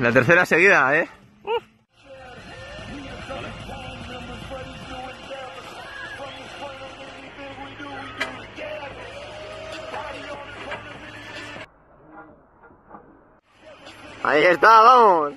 La tercera seguida, ¿eh? Ahí está, vamos.